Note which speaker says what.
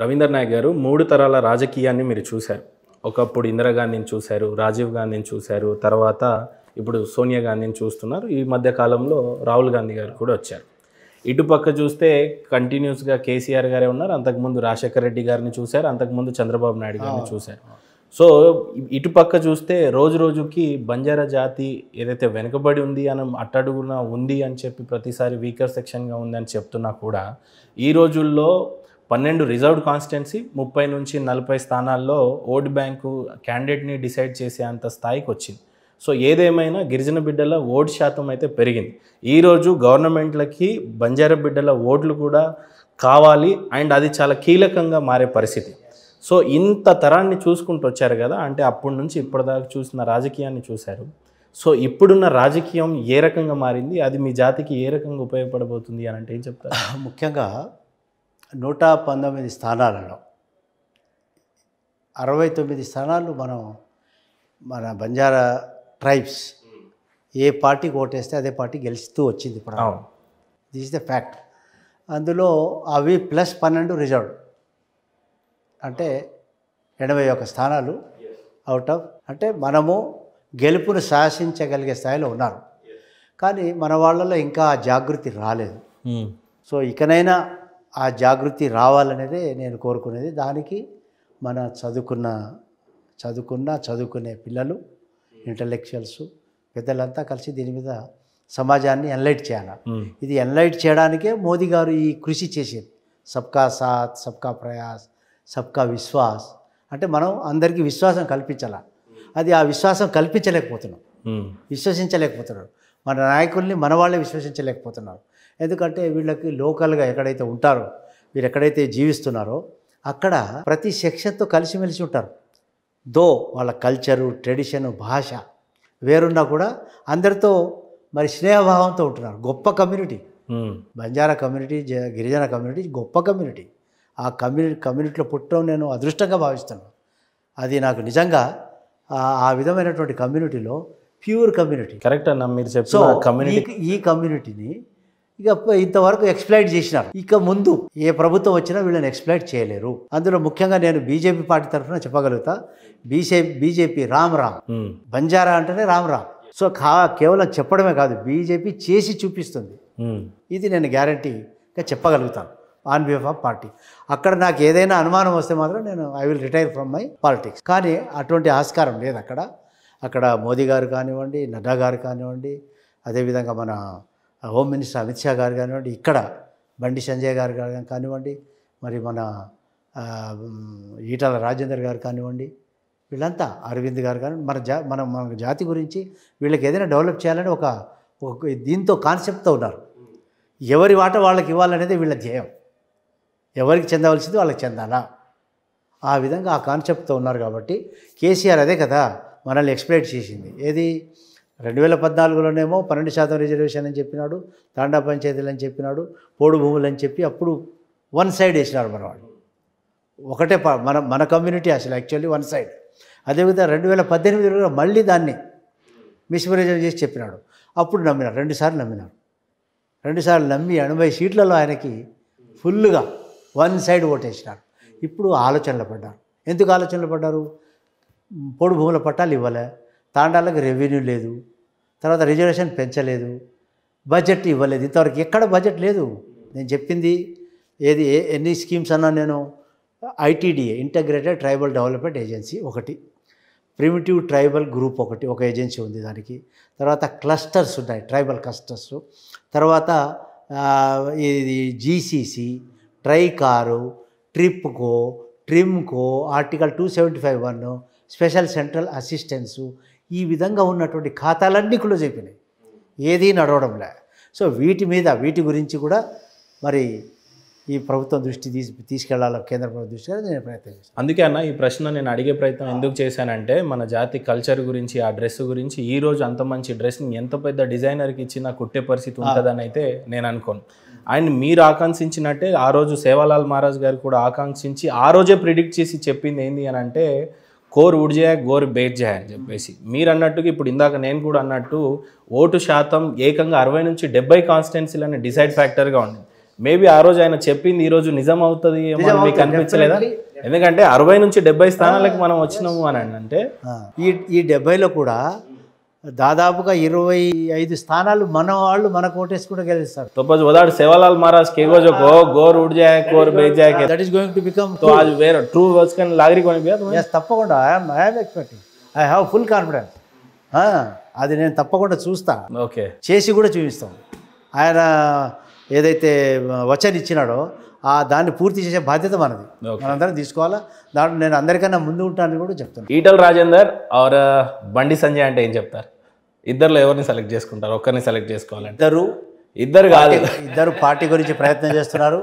Speaker 1: రవీందర్ నాయక్ గారు మూడు తరాల రాజకీయాన్ని మీరు చూశారు. ఒకప్పుడు ఇందిరాగాంధీని చూశారు రాజీవ్ గాంధీని చూశారు తర్వాత ఇప్పుడు సోనియా గాంధీని చూస్తున్నారు ఈ మధ్య కాలంలో రాహుల్ గాంధీ గారు కూడా వచ్చారు. ఇటుపక్క చూస్తే కంటిన్యూస్గా కేసీఆర్ గారే ఉన్నారు అంతకుముందు రాజశేఖర రెడ్డి గారిని చూశారు అంతకుముందు చంద్రబాబు నాయుడు గారిని చూశారు. సో ఇటుపక్క చూస్తే రోజు రోజుకి బంజారా జాతి ఏదైతే వెనుకబడి ఉంది అని అట్టడుగున ఉంది అని చెప్పి ప్రతిసారి వీకర్ సెక్షన్గా ఉంది అని చెప్తున్నా కూడా ఈ రోజుల్లో పన్నెండు రిజర్వ్డ్ కాన్స్టిట్యున్సీ ముప్పై నుంచి నలభై స్థానాల్లో ఓట్ బ్యాంకు క్యాండిడేట్ని డిసైడ్ చేసే అంత స్థాయికి వచ్చింది. సో ఏదేమైనా గిరిజన బిడ్డల ఓటు శాతం అయితే పెరిగింది. ఈరోజు గవర్నమెంట్లకి బంజారా బిడ్డల ఓట్లు కూడా కావాలి అండ్ అది చాలా కీలకంగా మారే పరిస్థితి. సో ఇంత తరాన్ని చూసుకుంటూ వచ్చారు కదా అంటే అప్పటి నుంచి ఇప్పటిదాకా చూసిన రాజకీయాన్ని చూశారు. సో ఇప్పుడున్న రాజకీయం ఏ రకంగా మారింది? అది మీ జాతికి ఏ రకంగా ఉపయోగపడబోతుంది అని అంటే ఏం చెప్తారు?
Speaker 2: ముఖ్యంగా నూట పంతొమ్మిది స్థానాలలో. అరవై తొమ్మిది స్థానాలు మనం మన బంజారా ట్రైబ్స్ ఏ పార్టీకి ఓటేస్తే అదే పార్టీ గెలుస్తూ వచ్చింది ఇప్పుడు. దిస్ ద ఫ్యాక్ట్ అందులో అవి ప్లస్ పన్నెండు రిజర్వ్డ్ అంటే ఎనభై ఒక స్థానాలు అవుట్ ఆఫ్ అంటే మనము గెలుపును శాసించగలిగే స్థాయిలో ఉన్నారు. కానీ మన వాళ్ళలో ఇంకా ఆ జాగృతి రాలేదు.
Speaker 1: ఉమ్.
Speaker 2: సో ఇకనైనా ఆ జాగృతి రావాలనేదే నేను కోరుకునేది. దానికి మన చదువుకున్న చదువుకున్న చదువుకునే పిల్లలు ఇంటలెక్చువల్స్ పెద్దలంతా కలిసి దీని మీద సమాజాన్ని ఎన్లైట్ చేయాలి. ఇది ఎన్లైట్ చేయడానికే మోదీ గారు ఈ కృషి చేసేది. సబ్కా సాత్ సబ్కా ప్రయాస్ సబ్కా విశ్వాస్. అంటే మనం అందరికీ విశ్వాసం కల్పించాల? అది ఆ విశ్వాసం కల్పించలేకపోతున్నాం. విశ్వసించలేకపోతున్నారు మన నాయకుల్ని మన వాళ్ళే విశ్వసించలేకపోతున్నారు. ఎందుకంటే వీళ్ళకి లోకల్గా ఎక్కడైతే ఉంటారో వీరు ఎక్కడైతే జీవిస్తున్నారో అక్కడ ప్రతి సెక్షన్తో కలిసిమెలిసి ఉంటారు. దో వాళ్ళ కల్చరు ట్రెడిషను భాష వేరున్నా కూడా అందరితో మరి స్నేహభావంతో ఉంటున్నారు. గొప్ప కమ్యూనిటీ. బంజారా కమ్యూనిటీ గిరిజన కమ్యూనిటీ గొప్ప కమ్యూనిటీ. ఆ కమ్యూనిటీ కమ్యూనిటీలో పుట్టడం నేను అదృష్టంగా భావిస్తున్నాను అది నాకు నిజంగా ఆ- విధమైనటువంటి కమ్యూనిటీలో ప్యూర్ కమ్యూనిటీ.
Speaker 1: కరెక్ట్ అన్న మీరు
Speaker 2: సో
Speaker 1: చెప్పిన కమ్యూనిటీ
Speaker 2: ఈ కమ్యూనిటీని ఇక ఇంతవరకు ఎక్స్ప్లైట్ చేసినారు. ఇక ముందు ఏ ప్రభుత్వం వచ్చినా వీళ్ళని ఎక్స్ప్లైట్ చేయలేరు. అందులో ముఖ్యంగా నేను బీజేపీ పార్టీ తరఫున చెప్పగలుగుతా. BJP BJP Ram
Speaker 1: Ram.
Speaker 2: Banjara అంటేనే రామ్ రామ్. సో కా కేవలం చెప్పడమే కాదు బీజేపీ చేసి చూపిస్తుంది. ఇది నేను గ్యారంటీగా చెప్పగలుగుతాను ఆన్ బిహాఫ్ ఆఫ్ పార్టీ. అక్కడ నాకు ఏదైనా అనుమానం వస్తే మాత్రం నేను I will retire from my politics. కానీ అటువంటి ఆస్కారం లేదు అక్కడ. అక్కడ మోదీ గారు కానివ్వండి నడ్డా గారు కానివ్వండి అదేవిధంగా మన హోమ్ మినిస్టర్ అమిత్ షా గారు కానివ్వండి ఇక్కడ బండి సంజయ్ గారు గారు కానివ్వండి మరి మన ఈటల రాజేందర్ గారు కానివ్వండి వీళ్ళంతా అరవింద్ గారు కానీ మన జా మన మన జాతి గురించి వీళ్ళకి ఏదైనా డెవలప్ చేయాలని ఒక ఒక దీంతో కాన్సెప్ట్తో ఉన్నారు. ఎవరి వాట వాళ్ళకి ఇవ్వాలనేది వీళ్ళ ధ్యేయం. ఎవరికి చెందవలసింది వాళ్ళకి చెందాలా? ఆ విధంగా ఆ కాన్సెప్ట్తో ఉన్నారు కాబట్టి కేసీఆర్ అదే కదా మనల్ని ఎక్స్ప్లెయిన్ చేసింది. ఏది? రెండు వేల పద్నాలుగులోనేమో పన్నెండు శాతం రిజర్వేషన్ అని చెప్పినాడు తాండా పంచాయతీలు అని చెప్పినాడు పోడు భూములు అని చెప్పి అప్పుడు వన్ సైడ్ వేసినారు మన వాళ్ళు. ఒకటే ప- మన మన కమ్యూనిటీ అసలు యాక్చువల్లీ వన్ సైడ్. అదేవిధంగా రెండు వేల పద్దెనిమిదిలో మళ్ళీ దాన్ని మిస్మరేజం చేసి చెప్పినాడు. అప్పుడు నమ్మినారు రెండుసార్లు నమ్మినారు. రెండుసార్లు నమ్మి ఎనభై సీట్లలో ఆయనకి ఫుల్గా వన్ సైడ్ ఓటేసినారు. ఇప్పుడు ఆలోచనలు పడ్డారు. ఎందుకు ఆలోచనలు పడ్డారు? పొడు భూముల పట్టాలు ఇవ్వలే. తాండాలకు రెవెన్యూ లేదు. తర్వాత రిజర్వేషన్ పెంచలేదు. బడ్జెట్ ఇవ్వలేదు. ఇంతవరకు ఎక్కడ బడ్జెట్ లేదు. నేను చెప్పింది ఏది ఏ- ఎన్ని స్కీమ్స్ అన్నా నేను ITDA integrated tribal development agency ఒకటి. ప్రిమిటివ్ ట్రైబల్ గ్రూప్ ఒకటి ఒక ఏజెన్సీ ఉంది దానికి. తర్వాత క్లస్టర్స్ ఉన్నాయి ట్రైబల్ క్లస్టర్స్ తర్వాత ఇది జీసీసీ ట్రైకారు ట్రిప్కో ట్రిమ్కో article two seventy five one special central assistance ఈ విధంగా ఉన్నటువంటి ఖాతాలన్నీ క్లోజ్ అయిపోయినాయి ఏదీ నడవడంలే సో వీటి మీద వీటి గురించి కూడా మరి ఈ ప్రభుత్వం దృష్టి తీసి తీసుకెళ్ళాలి కేంద్ర ప్రభుత్వం దృష్టి నేను ప్రయత్నం చేశాను.
Speaker 1: అందుకే అన్న ఈ ప్రశ్న నేను అడిగే ప్రయత్నం ఎందుకు చేశానంటే మన జాతి కల్చర్ గురించి ఆ డ్రెస్ గురించి ఈ రోజు అంత మంచి డ్రెస్ని ఎంత పెద్ద డిజైనర్కి ఇచ్చినా కుట్టే పరిస్థితి ఉంటుందని అయితే నేను అనుకోను. అండ్ మీరు ఆకాంక్షించినట్టే ఆ రోజు సేవాలాల్ మహారాజ్ గారు కూడా ఆకాంక్షించి ఆ రోజే ప్రిడిక్ట్ చేసి చెప్పింది ఏంది అని అంటే కోర్ ఉడ్జాయ గోర్ బేర్జాయ అని చెప్పేసి. మీరు అన్నట్టుగా ఇప్పుడు ఇందాక నేను కూడా అన్నట్టు ఓటు శాతం ఏకంగా అరవై నుంచి డెబ్బై కాన్స్టిట్యున్సీలని డిసైడ్ ఫ్యాక్టర్గా ఉంది. మేబీ ఆ రోజు ఆయన చెప్పింది ఈ రోజు నిజం అవుతుంది ఏమో అని మీకు అనిపించలేదా? ఎందుకంటే అరవై నుంచి డెబ్బై స్థానాలకు మనం వచ్చినాము అని అంటే
Speaker 2: ఈ ఈ డెబ్బైలో కూడా దాదాపుగా ఇరవై ఐదు స్థానాలు మన వాళ్ళు మన కోటేసుకుంటూ గెలుస్తారు
Speaker 1: तो बस वदाड़ सेवालाल महाराज के गो जो को गोर उड़ जाए कोर बेच जाए के
Speaker 2: that is going to become
Speaker 1: तो आज वेर ट्रू वर्ड्स का नागरिक बन गया तुम्हें
Speaker 2: ఎస్ తప్పకుండా I'm I'm expecting I have full confidence అది నేను తప్పకుండా చూస్తా
Speaker 1: ఓకే
Speaker 2: చేసి కూడా చూపిస్తాం ఆయన ఏదైతే వచన ఇచ్చినాడో ఆ దాన్ని పూర్తి చేసే బాధ్యత మనది. మనందరం తీసుకోవాలా? దాంట్లో నేను అందరికన్నా ముందు ఉంటానని కూడా చెప్తాను
Speaker 1: ఈటల్ రాజేందర్ ఆర్ బండి సంజయ్ అంటే ఏం చెప్తారు? ఇద్దరులో ఎవరిని సెలెక్ట్ చేసుకుంటారు? ఒక్కరిని సెలెక్ట్ చేసుకోవాలంటే.
Speaker 2: ఇద్దరు
Speaker 1: ఇద్దరు కాదు.
Speaker 2: ఇద్దరు పార్టీ గురించి ప్రయత్నం చేస్తున్నారు.